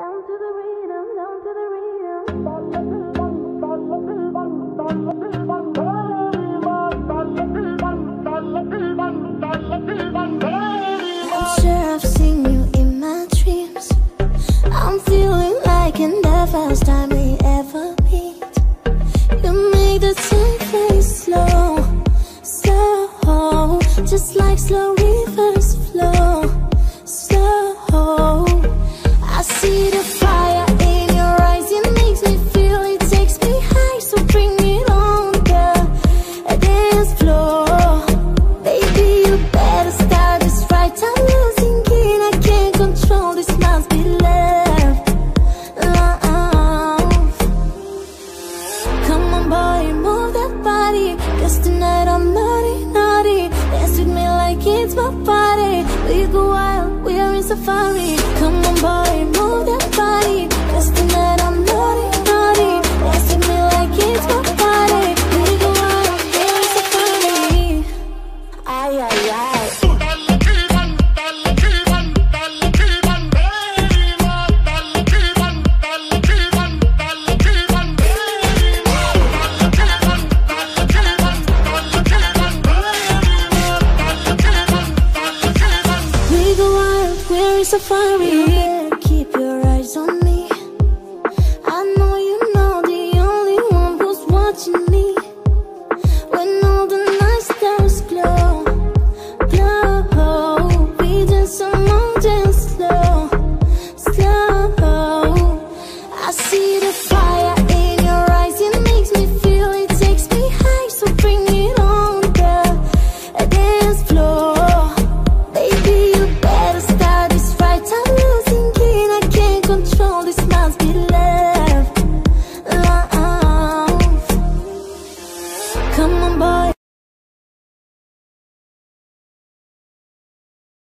Down to the rhythm, down to the rhythm. I'm sure I've seen you in my dreams. I'm feeling like in the first time we ever meet. You make the time slow, slow, just like slow Boy, move that body. Cause tonight I'm naughty, naughty. Dance with me like it's my party. We go wild, we are in safari. Come on, boy, safari. Better keep your eyes on me. I know you know the only one who's watching me.